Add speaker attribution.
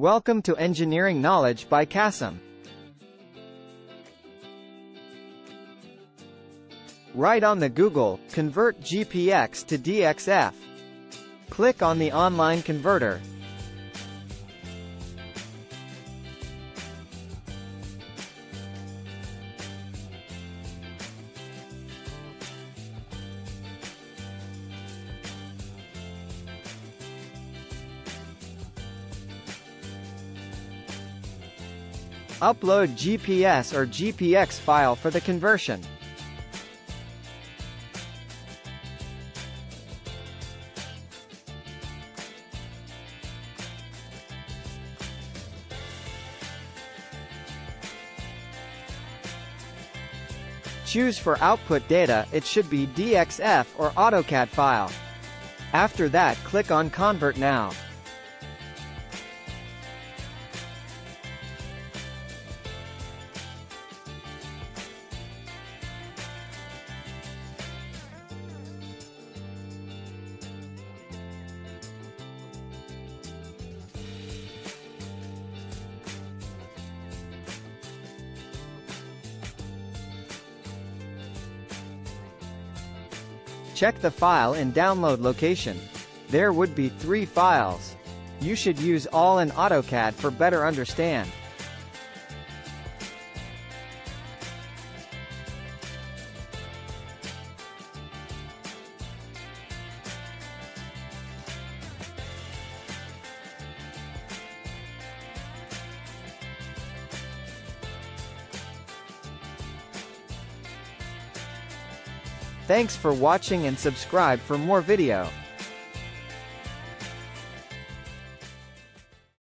Speaker 1: Welcome to Engineering Knowledge by Qasim. Write on the Google, convert GPX to DXF. Click on the online converter. Upload GPS or GPX file for the conversion. Choose for output data, it should be DXF or AutoCAD file. After that click on Convert Now. Check the file in download location. There would be three files. You should use all in AutoCAD for better understand. Thanks for watching and subscribe for more video.